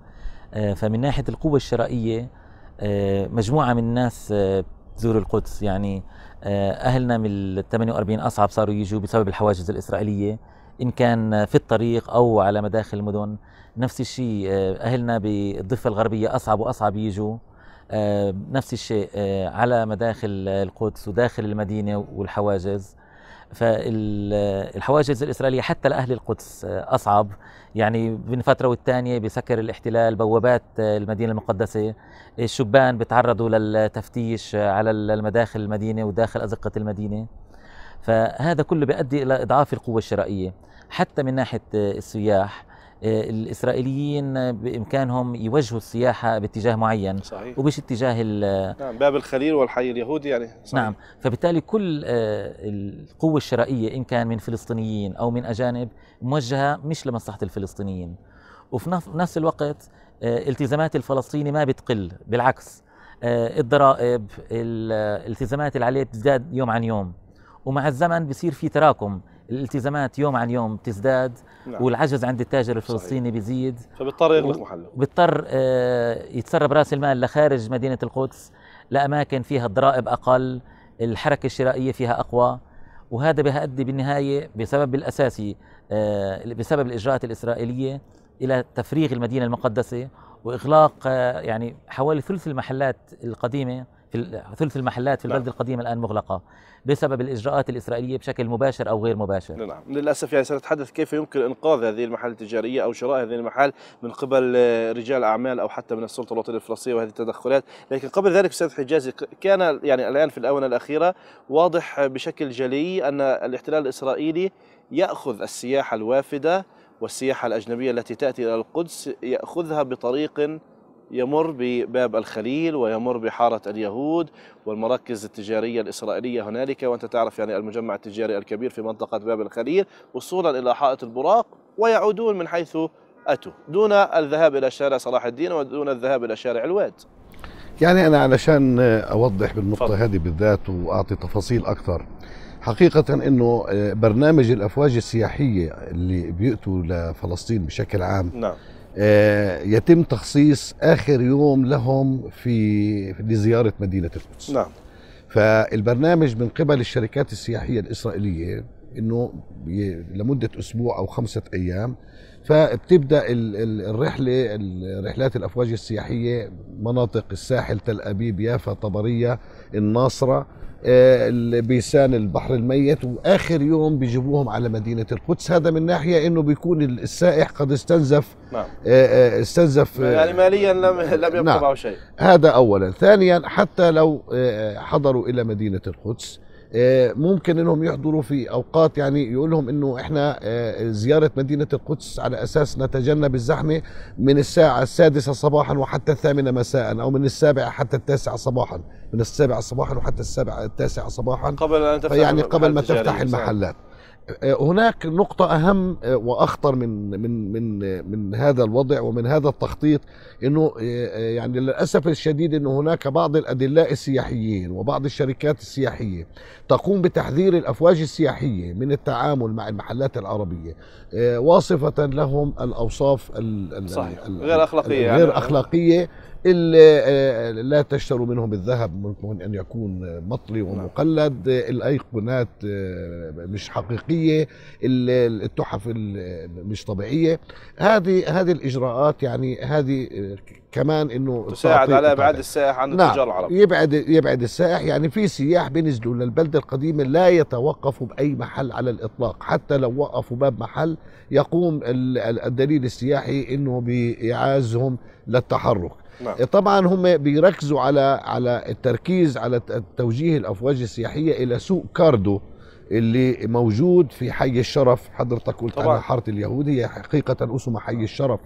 آه، فمن ناحية القوة الشرائية مجموعة من الناس تزور القدس. يعني أهلنا من ال 48 أصعب صاروا يجوا بسبب الحواجز الإسرائيلية. إن كان في الطريق أو على مداخل المدن نفس الشيء أهلنا بالضفة الغربية أصعب وأصعب يجوا. نفس الشيء على مداخل القدس وداخل المدينة والحواجز. فالحواجز الإسرائيلية حتى لأهل القدس أصعب. يعني بين فترة والتانية بسكر الاحتلال بوابات المدينة المقدسة الشبان بتعرضوا للتفتيش على المداخل المدينة وداخل أزقة المدينة. فهذا كله بيؤدي إلى إضعاف القوة الشرائية حتى من ناحية السياح. آه، الإسرائيليين بإمكانهم يوجهوا السياحة باتجاه معين صحيح. ومش اتجاه نعم باب الخليل والحي اليهودي يعني صحيح. نعم فبالتالي كل آه، القوة الشرائية إن كان من فلسطينيين أو من أجانب موجهة مش لمصلحة الفلسطينيين وفي نفس الوقت التزامات الفلسطيني ما بتقل بالعكس الضرائب الالتزامات اللي عليه بتزداد يوم عن يوم ومع الزمن بصير في تراكم الالتزامات يوم عن يوم تزداد نعم. والعجز عند التاجر الفلسطيني صحيح. بيزيد فبيضطر يغلق محله بيضطر آه، يتسرب رأس المال لخارج مدينة القدس لأماكن فيها الضرائب أقل الحركة الشرائية فيها أقوى وهذا بيؤدي بالنهاية بسبب الأساسي آه، بسبب الإجراءات الإسرائيلية إلى تفريغ المدينة المقدسة وإغلاق آه، يعني حوالي ثلث المحلات القديمة ثلث المحلات في البلد نعم. القديمة الآن مغلقة بسبب الإجراءات الإسرائيلية بشكل مباشر أو غير مباشر. نعم، للأسف يعني سنتحدث كيف يمكن إنقاذ هذه المحال التجارية أو شراء هذه المحال من قبل رجال أعمال أو حتى من السلطة الوطنية الفلسطينيه وهذه التدخلات، لكن قبل ذلك أستاذ حجازي كان يعني الآن في الآونة الأخيرة واضح بشكل جلي أن الاحتلال الإسرائيلي يأخذ السياحة الوافدة والسياحة الأجنبية التي تأتي إلى القدس يأخذها بطريق يمر بباب الخليل ويمر بحارة اليهود والمراكز التجارية الإسرائيلية هنالك. وأنت تعرف يعني المجمع التجاري الكبير في منطقة باب الخليل وصولا إلى حائط البراق ويعودون من حيث أتوا دون الذهاب إلى شارع صلاح الدين ودون الذهاب إلى شارع الواد. يعني أنا علشان أوضح بالنقطة فضل. هذه بالذات وأعطي تفاصيل أكثر حقيقة أنه برنامج الأفواج السياحية اللي بيأتوا لفلسطين بشكل عام نعم. يتم تخصيص آخر يوم لهم في لزيارة مدينة القدس. نعم. فالبرنامج من قبل الشركات السياحية الإسرائيلية إنه لمدة أسبوع أو خمسة أيام فبتبدأ الرحلة رحلات الأفواج السياحية مناطق الساحل تل أبيب يافا طبرية الناصرة آه، بيسان البحر الميت وآخر يوم بيجيبوهم على مدينة القدس هذا من ناحية إنه بيكون السائح قد استنزف نعم. آه، آه، استنزف يعني ماليا لم لم يبقى نعم. معه شيء هذا اولا ثانيا حتى لو حضروا إلى مدينة القدس آه، ممكن إنهم يحضروا في أوقات يعني يقول لهم إنه إحنا آه، زيارة مدينة القدس على أساس نتجنب الزحمة من الساعة السادسة صباحا وحتى الثامنة مساء أو من السابعة حتى التاسعة صباحا من السابعة صباحا وحتى السابعة التاسعة صباحا. قبل أن تفتح يعني قبل ما تفتح المحلات. آه، هناك نقطة أهم آه، وأخطر من من من من هذا الوضع ومن هذا التخطيط إنه آه، يعني للأسف الشديد إنه هناك بعض الأدلاء السياحيين وبعض الشركات السياحية تقوم بتحذير الأفواج السياحية من التعامل مع المحلات العربية واصفة لهم الأوصاف صحيح. غير أخلاقية غير يعني. أخلاقية آه، لا تشتروا منهم الذهب ممكن أن يكون مطلي نعم. ومقلد. الأيقونات آه، مش حقيقية. التحف مش طبيعية. هذه هذه الإجراءات يعني هذه آه، كمان إنه تساعد على إبعاد السائح عن نعم. التجار العرب. يبعد يبعد السائح يعني في سياح بينزلوا للبلدة القديمة لا يتوقفوا بأي محل على الإطلاق. حتى لو وقفوا باب محل يقوم الدليل السياحي إنه بإيعازهم للتحرك. نعم. طبعا هم بيركزوا على على التركيز على توجيه الأفواج السياحية إلى سوق كاردو اللي موجود في حي الشرف. حضرتك قلت طبعا. على حارة اليهود هي حقيقة اسمها حي الشرف.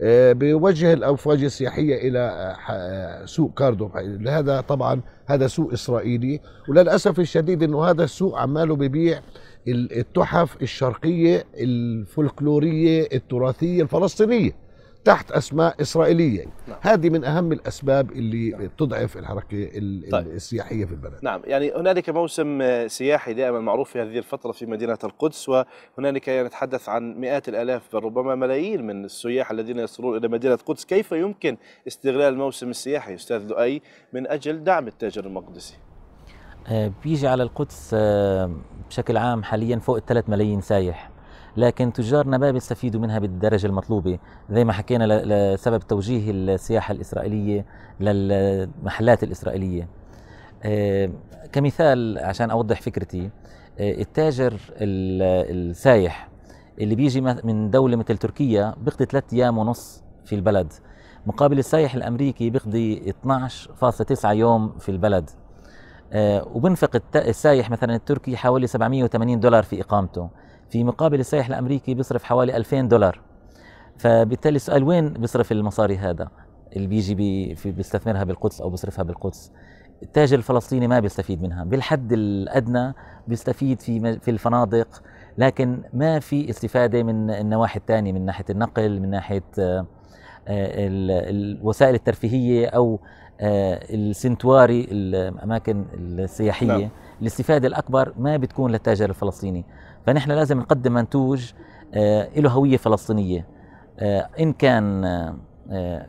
آه، بيوجه الأفواج السياحية إلى آه، سوق كاردو. هذا طبعا هذا سوق إسرائيلي. وللأسف الشديد إنه هذا السوق عماله ببيع التحف الشرقية الفولكلورية التراثية الفلسطينية. تحت أسماء إسرائيلية نعم. هذه من أهم الأسباب اللي نعم. تضعف الحركة طيب. السياحية في البلد نعم يعني هنالك موسم سياحي دائما معروف في هذه الفترة في مدينة القدس وهنالك نتحدث عن مئات الآلاف بل ربما ملايين من السياح الذين يصلون إلى مدينة القدس كيف يمكن استغلال الموسم السياحي أستاذ لؤي من أجل دعم التاجر المقدسي آه، بيجي على القدس آه، بشكل عام حاليا فوق الثلاث ملايين سايح لكن تجارنا ما بيستفيدوا منها بالدرجة المطلوبة. زي ما حكينا لسبب توجيه السياحة الإسرائيلية للمحلات الإسرائيلية. آه، كمثال عشان أوضح فكرتي آه، التاجر السايح اللي بيجي من دولة مثل تركيا بيقضي ثلاث أيام ونص في البلد. مقابل السايح الأمريكي بيقضي 12.9 يوم في البلد. آه، وبنفق السايح مثلا التركي حوالي 780 دولار في إقامته. في مقابل السائح الأمريكي بيصرف حوالي 2000 دولار. فبالتالي السؤال وين بيصرف المصاري هذا؟ اللي بيجي بي في بيستثمرها بالقدس أو بيصرفها بالقدس. التاجر الفلسطيني ما بيستفيد منها. بالحد الأدنى بيستفيد في في الفنادق لكن ما في استفادة من النواحي الثانية من ناحية النقل من ناحية آه، الوسائل الترفيهية أو آه، السنتواري الأماكن السياحية. نعم. الاستفادة الأكبر ما بتكون للتاجر الفلسطيني. فنحن لازم نقدم منتوج آه، له هوية فلسطينية. آه، إن كان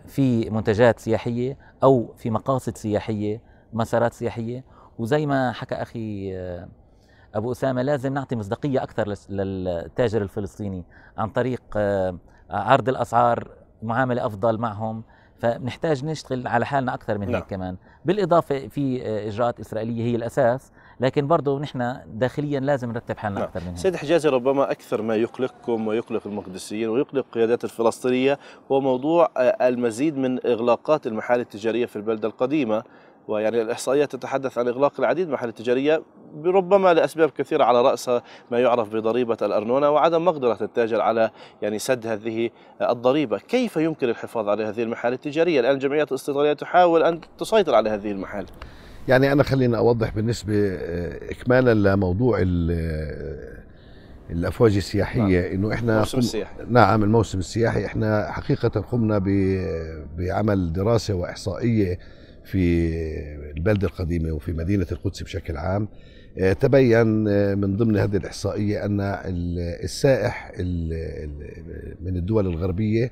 في منتجات سياحية أو في مقاصد سياحية مسارات سياحية. وزي ما حكى أخي أبو أسامة لازم نعطي مصداقية أكثر للتاجر الفلسطيني عن طريق عرض الأسعار معاملة أفضل معهم. فبنحتاج نشتغل على حالنا أكثر من هيك نعم. كمان. بالإضافة في إجراءات إسرائيلية هي الأساس. لكن برضه نحن داخليا لازم نرتب حالنا نعم. أكثر من سيد حجازي ربما أكثر ما يقلقكم ويقلق المقدسيين ويقلق القيادات الفلسطينية هو موضوع المزيد من إغلاقات المحال التجارية في البلدة القديمة. ويعني الإحصائيات تتحدث عن إغلاق العديد من المحال التجارية ربما لأسباب كثيرة على رأسها ما يعرف بضريبة الأرنونة وعدم مقدرة التاجر على يعني سد هذه الضريبة. كيف يمكن الحفاظ على هذه المحال التجارية؟ الآن الجمعيات الاستيطانية تحاول أن تسيطر على هذه المحال. يعني أنا خلينا أوضح بالنسبة إكمالا لموضوع الأفواج السياحية نعم. إنه إحنا الموسم السياحي. نعم الموسم السياحي. إحنا حقيقة قمنا بعمل دراسة وإحصائية في البلدة القديمة وفي مدينة القدس بشكل عام. آه، تبين آه، من ضمن هذه الإحصائية أن السائح من الدول الغربية آه،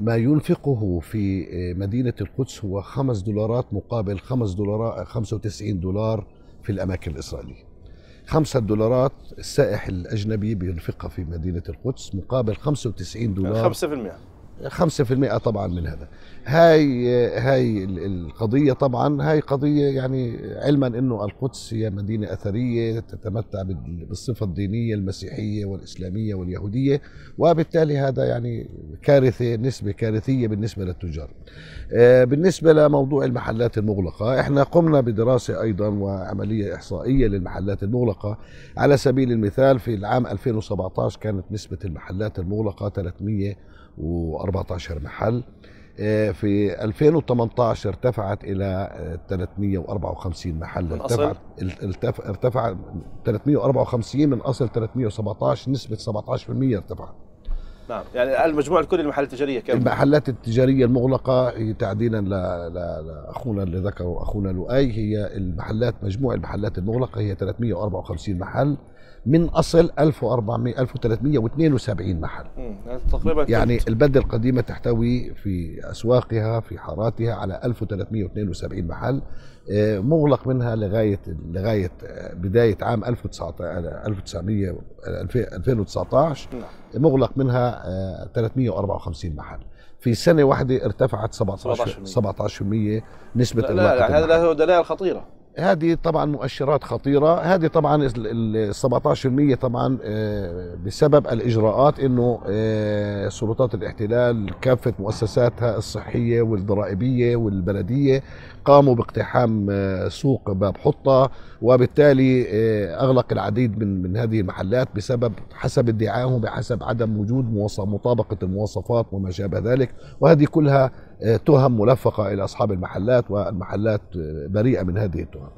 ما ينفقه في مدينة القدس هو خمس دولارات مقابل خمس دولارات 95 دولار في الأماكن الإسرائيلية. خمسة دولارات السائح الأجنبي بينفقها في مدينة القدس مقابل 95 دولار. 5% 5% طبعا من هذا هاي هاي القضية طبعا هاي قضية يعني علما إنه القدس هي مدينة أثرية تتمتع بالصفة الدينية المسيحية والإسلامية واليهودية وبالتالي هذا يعني كارثة نسبة كارثية بالنسبة للتجار. آه، بالنسبة لموضوع المحلات المغلقة إحنا قمنا بدراسة أيضا وعملية إحصائية للمحلات المغلقة على سبيل المثال في العام 2017 كانت نسبة المحلات المغلقة 300 و14 محل. آه، في 2018 ارتفعت إلى 354 محل ارتفعت ارتفع 354 من أصل 317 نسبة 17% ارتفعت. نعم يعني المجموع الكلي للمحلات التجارية كم؟ المحلات التجارية المغلقة تعديلا لاخونا اللي ذكره أخونا لؤي هي المحلات مجموع المحلات المغلقة هي 354 محل. من أصل 1400 1372 محل. تقريبا يعني البلده القديمة تحتوي في أسواقها في حاراتها على 1372 محل آه، مغلق منها لغاية لغاية آه، بداية عام 1900 2019 نعم. مغلق منها 354 آه، محل. في سنة واحدة ارتفعت 17 17% نسبة لا, لا, لا هذا دلائل خطيرة. هذه طبعا مؤشرات خطيرة. هذه طبعا ال 17% طبعا آه، بسبب الإجراءات إنه آه، سلطات الاحتلال كافة مؤسساتها الصحية والضرائبية والبلدية قاموا باقتحام آه، سوق باب حطة وبالتالي أغلق العديد من من هذه المحلات بسبب حسب ادعائهم بحسب عدم وجود مطابقة المواصفات وما شابه ذلك. وهذه كلها تهم ملفقة إلى أصحاب المحلات والمحلات بريئة من هذه التهم.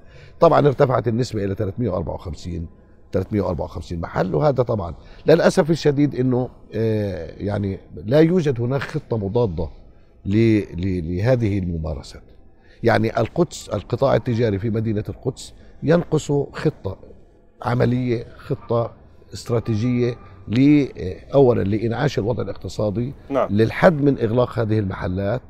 طبعا ارتفعت النسبة إلى 354 354 محل وهذا طبعا للأسف الشديد آه، يعني لا يوجد هناك خطة مضادة لهذه الممارسات يعني القدس القطاع التجاري في مدينة القدس ينقص خطة عملية خطة استراتيجية اولا لإنعاش الوضع الاقتصادي نعم. للحد من إغلاق هذه المحلات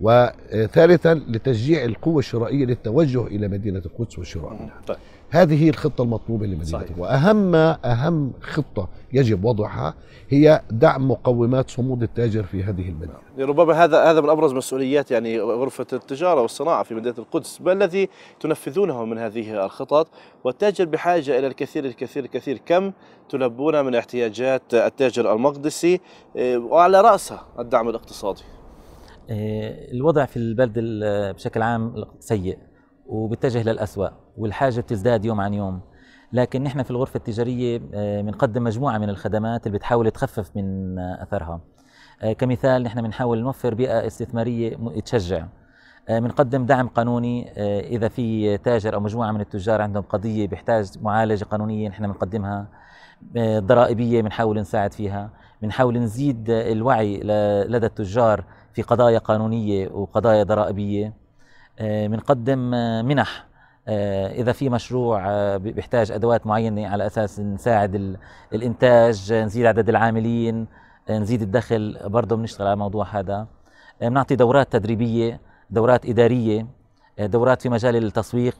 وثالثا لتشجيع القوة الشرائية للتوجه إلى مدينة القدس والشراء منها طيب. هذه هي الخطة المطلوبة لمدينة صحيح. وأهم أهم خطة يجب وضعها هي دعم مقومات صمود التاجر في هذه المدينة. يعني ربما هذا هذا من أبرز مسؤوليات يعني غرفة التجارة والصناعة في مدينة القدس. ما الذي تنفذونه من هذه الخطط؟ والتاجر بحاجة إلى الكثير الكثير الكثير. كم تلبون من احتياجات التاجر المقدسي؟ إيه، وعلى رأسها الدعم الاقتصادي. آه، الوضع في البلد بشكل عام سيء. وبيتجه للأسوأ والحاجة بتزداد يوم عن يوم. لكن نحن في الغرفة التجارية بنقدم آه، مجموعة من الخدمات اللي بتحاول تخفف من أثرها. كمثال نحن بنحاول نوفر بيئة استثمارية تشجع. بنقدم دعم قانوني إذا في تاجر أو مجموعة من التجار عندهم قضية بيحتاج معالجة قانونية نحن بنقدمها ضرائبية بنحاول نساعد فيها. بنحاول نزيد الوعي لدى التجار في قضايا قانونية وقضايا ضرائبية. بنقدم منح. إذا في مشروع بيحتاج أدوات معينة على أساس نساعد الإنتاج نزيد عدد العاملين نزيد الدخل برضه بنشتغل على الموضوع هذا. بنعطي دورات تدريبية دورات إدارية دورات في مجال التسويق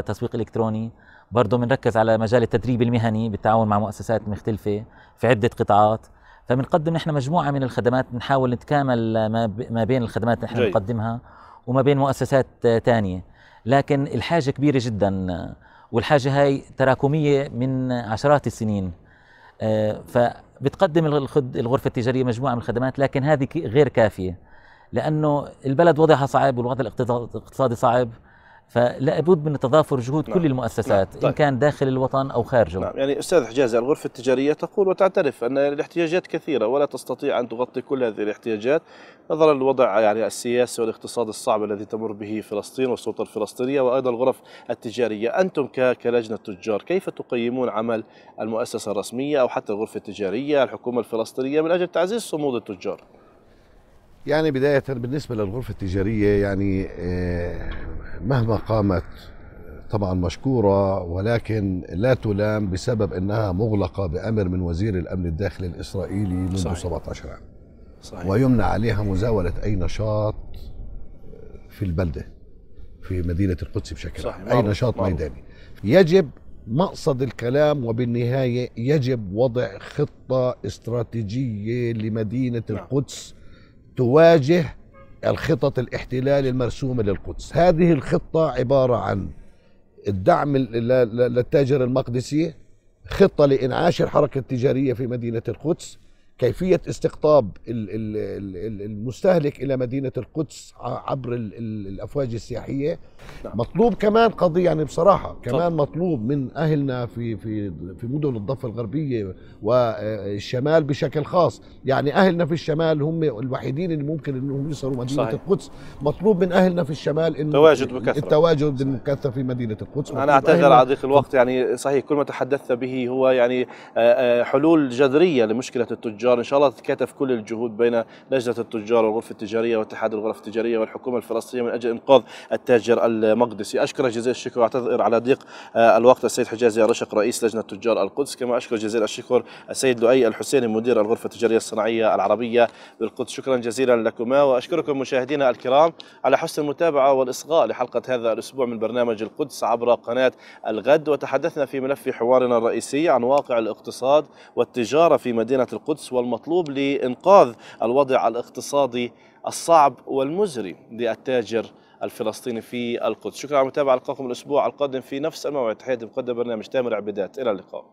تسويق إلكتروني. برضه بنركز على مجال التدريب المهني بالتعاون مع مؤسسات مختلفة في عدة قطاعات. فبنقدم نحن مجموعة من الخدمات نحاول نتكامل ما بين الخدمات اللي نحن بنقدمها. وما بين مؤسسات تانية. لكن الحاجة كبيرة جدا والحاجة هاي تراكمية من عشرات السنين. فبتقدم الغرفة التجارية مجموعة من الخدمات لكن هذه غير كافية. لأنه البلد وضعها صعب والوضع الاقتصادي صعب فلا بد من تضافر جهود نعم. كل المؤسسات نعم. طيب. إن كان داخل الوطن أو خارجه نعم. يعني أستاذ حجازي الغرفة التجارية تقول وتعترف أن الاحتياجات كثيرة ولا تستطيع أن تغطي كل هذه الاحتياجات نظرا للوضع يعني السياسي والاقتصادي الصعب الذي تمر به فلسطين والسلطة الفلسطينية وأيضا الغرف التجارية أنتم كلجنة تجار كيف تقيمون عمل المؤسسة الرسمية أو حتى الغرفة التجارية الحكومة الفلسطينية من أجل تعزيز صمود التجار يعني بداية بالنسبة للغرفة التجارية يعني مهما قامت طبعا مشكورة ولكن لا تلام بسبب أنها مغلقة بأمر من وزير الأمن الداخلي الإسرائيلي منذ صحيح. 17 عام صحيح. ويمنع عليها مزاولة أي نشاط في البلدة في مدينة القدس بشكل عام أي نشاط معروف. ميداني يجب مقصد الكلام وبالنهاية يجب وضع خطة استراتيجية لمدينة نعم. تواجه الخطط الاحتلال المرسومة للقدس. هذه الخطة عبارة عن الدعم للتاجر المقدسي خطة لإنعاش الحركة التجارية في مدينة القدس كيفية استقطاب المستهلك إلى مدينة القدس عبر الأفواج السياحية. نعم. مطلوب كمان قضية يعني بصراحة كمان. مطلوب من أهلنا في في في مدن الضفة الغربية والشمال بشكل خاص. يعني أهلنا في الشمال هم الوحيدين اللي ممكن أنهم يصلوا مدينة صحيح. القدس. مطلوب من أهلنا في الشمال إنه التواجد بكثرة. التواجد المكثف في مدينة القدس. أنا أعتذر على ضيق الوقت يعني صحيح كل ما تحدثت به هو يعني حلول جذرية لمشكلة التجار. التجار إن شاء الله تتكاتف كل الجهود بين لجنة التجار والغرفة التجارية واتحاد الغرف التجارية والحكومة الفلسطينية من أجل إنقاذ التاجر المقدسي. أشكر جزيل الشكر واعتذر على ضيق آه، الوقت. السيد حجازي رشق رئيس لجنة تجار القدس. كما أشكر جزيل الشكر السيد لؤي الحسيني مدير الغرفة التجارية الصناعية العربية بالقدس. شكرا جزيلا لكما. وأشكركم مشاهدينا الكرام على حسن المتابعة والإصغاء لحلقة هذا الأسبوع من برنامج القدس عبر قناة الغد. وتحدثنا في ملف حوارنا الرئيسي عن واقع الاقتصاد والتجارة في مدينة القدس والمطلوب لإنقاذ الوضع الاقتصادي الصعب والمزري للتاجر الفلسطيني في القدس. شكرا على المتابعة ألقاكم الأسبوع القادم في نفس الموعد. تحياتي مقدم برنامج تامر عبيدات. إلى اللقاء.